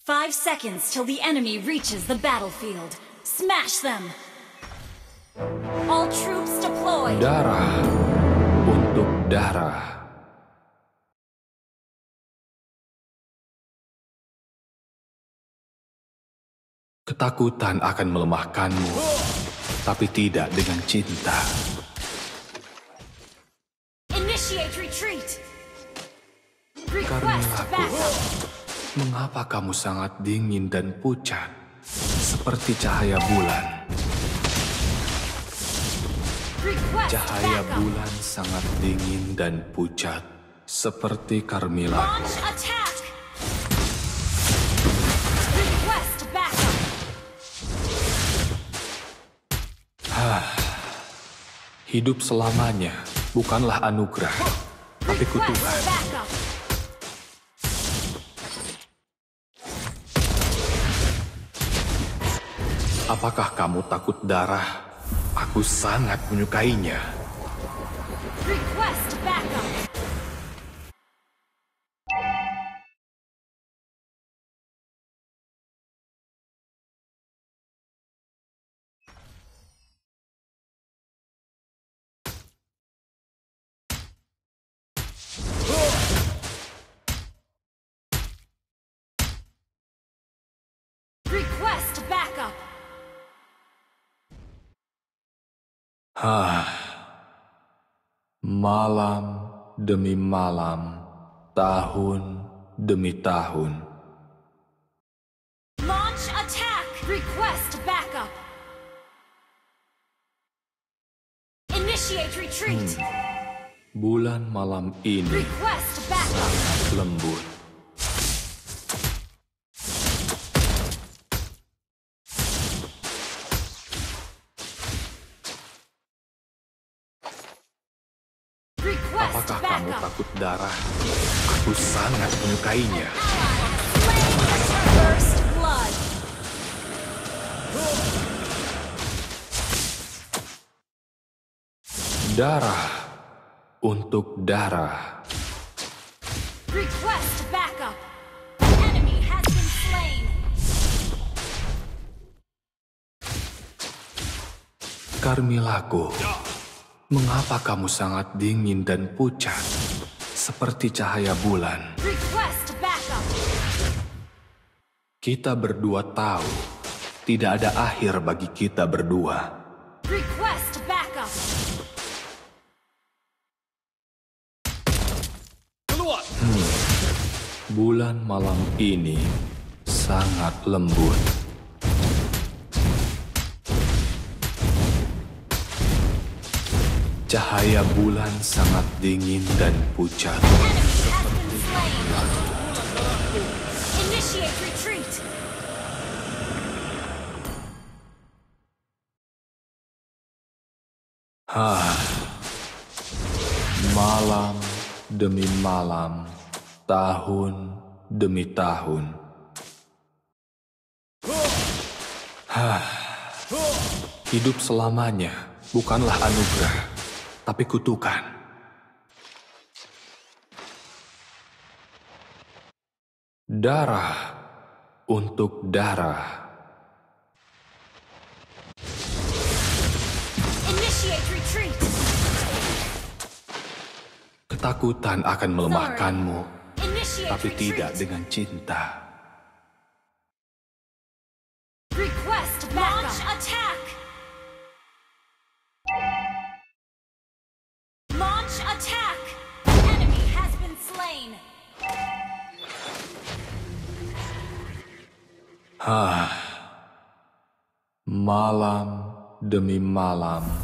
Five seconds till the enemy reaches the battlefield. Smash them! All troops deployed! Darah untuk darah. Ketakutan akan melemahkanmu, tapi tidak dengan cinta. Initiate retreat! Request backup! Mengapa kamu sangat dingin dan pucat, seperti cahaya bulan? Cahaya bulan sangat dingin dan pucat, seperti Carmilla. Backup! Hidup selamanya bukanlah anugerah, tapi kutukan. Apakah kamu takut darah? Aku sangat menyukainya. Request! Request backup! Malam demi malam, tahun demi tahun. Launch attack! Request backup! Initiate retreat! Bulan malam ini Request backup! lembut. Darah? Aku sangat menyukainya. Darah untuk darah. Request backup! Enemy has been slain! Carmillaku, mengapa kamu sangat dingin dan pucat, seperti cahaya bulan? Kita berdua tahu, tidak ada akhir bagi kita berdua. Request backup! Bulan malam ini sangat lembut. Cahaya bulan sangat dingin dan pucat. Retreat! Malam demi malam, tahun demi tahun. Hah. Hidup selamanya bukanlah anugerah, tapi kutukan. Darah untuk darah. Ketakutan akan melemahkanmu, tapi tidak dengan cinta. Request backup! Launch attack! Malam demi malam,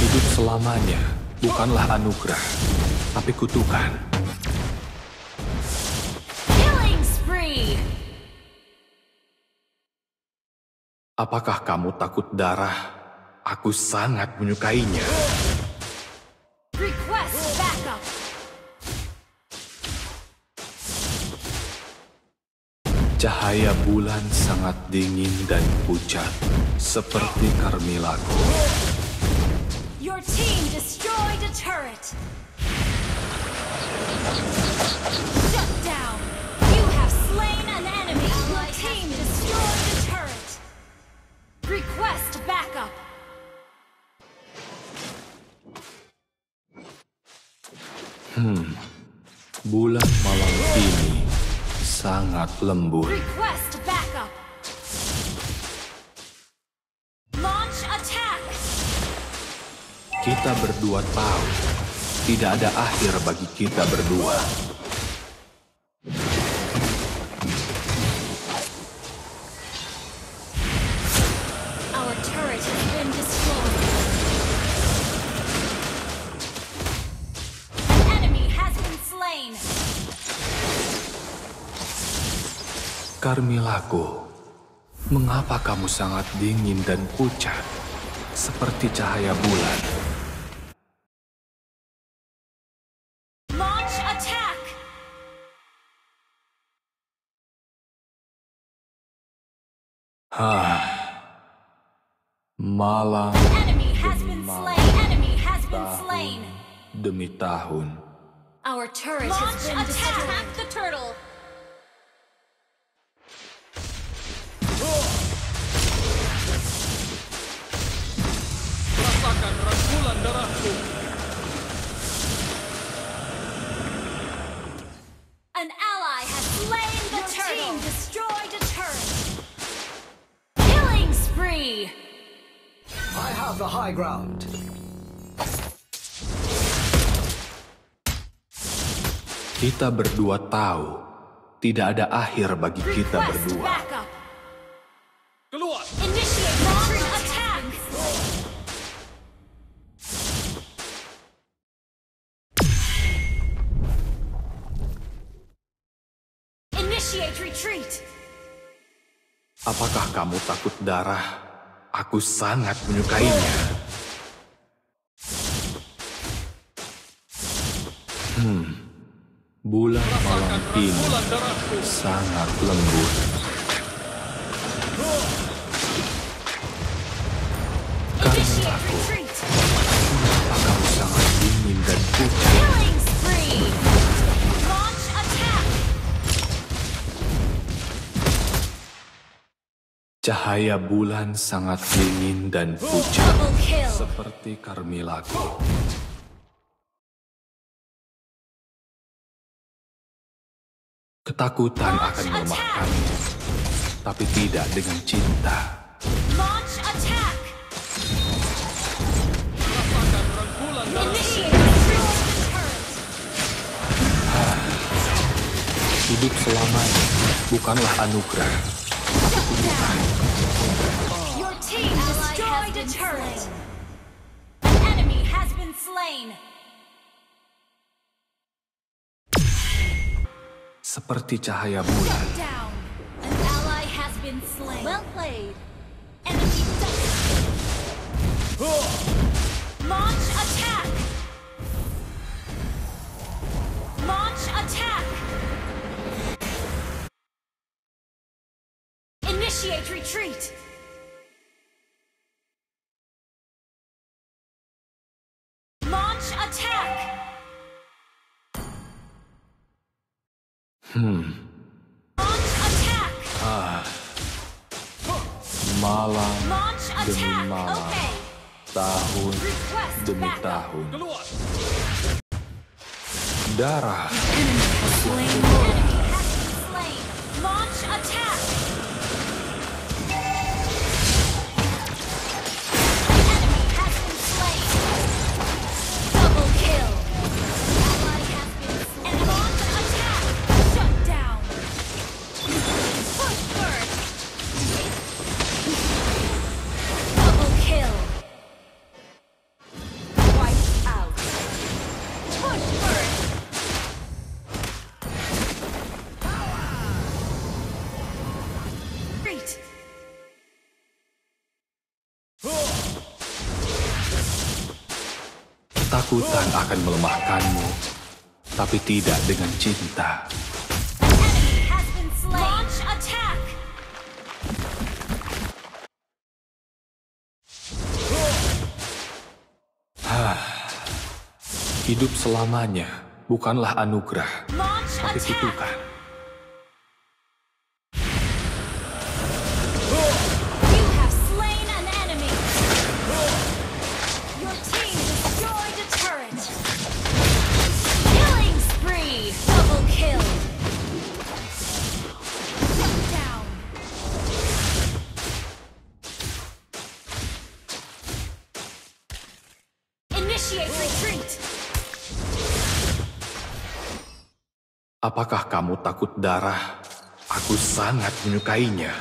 Hidup selamanya bukanlah anugerah, tapi kutukan. Apakah kamu takut darah? Aku sangat menyukainya. Request backup. Cahaya bulan sangat dingin dan pucat, seperti Carmilaku. Your team destroyed a turret. Shut down. You have slain an enemy. Your team destroyed a turret. Request backup. Bulan malam ini sangat lembut. Kita berdua tahu, tidak ada akhir bagi kita berdua. Carmilaku, mengapa kamu sangat dingin dan pucat, seperti cahaya bulan? Launch attack. Malam has been slain. demi tahun. Our turret has been destroyed. Attack the turtle. Rangkulan darahku. An ally has slain the turtle. team destroyed a turret. Killing spree. I have the high ground. Kita berdua tahu, tidak ada akhir bagi kita berdua. Apakah kamu takut darah? Aku sangat menyukainya. Hmm, bulan malam ini sangat lembut. Cahaya bulan sangat dingin dan pucat, seperti Carmilaku. Ketakutan akan melemahkanmu, tapi tidak dengan cinta. Launch attack. Hidup selamanya bukanlah anugerah. A turret. An enemy has been slain. Seperti cahaya bulan, Down. An ally has been slain. Well played. Enemy double. Launch attack. Launch attack. Initiate retreat. Attack. malam demi malam, Okay. tahun Request demi backup. tahun. Darah. Launch attack. Ketakutan akan melemahkanmu, tapi tidak dengan cinta. Attack. Hidup selamanya bukanlah anugerah, tapi kutukan. Apakah kamu takut darah? Aku sangat menyukainya.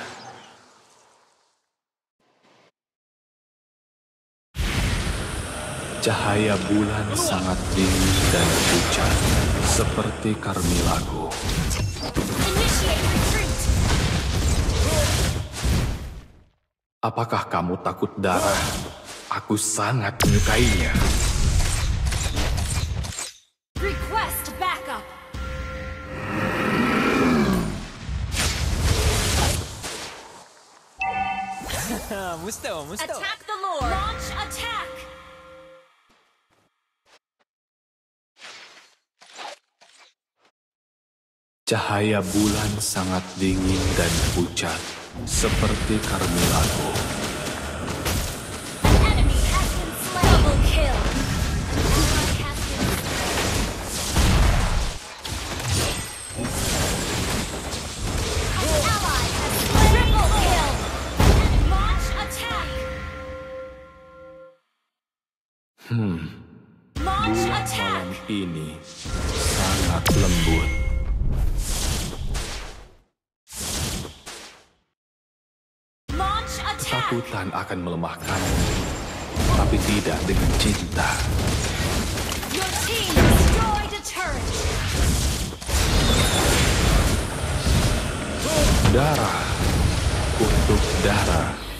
Cahaya bulan sangat dingin dan pucat, seperti retreat. Apakah kamu takut darah? Aku sangat menyukainya. 아, 무스테오, Attack the Lord. Launch attack. Cahaya bulan sangat dingin dan pucat, seperti karmelago. Ini sangat lembut. Ketakutan akan melemahkanmu, tapi tidak dengan cinta. Your team destroyed a turret. Darah untuk darah.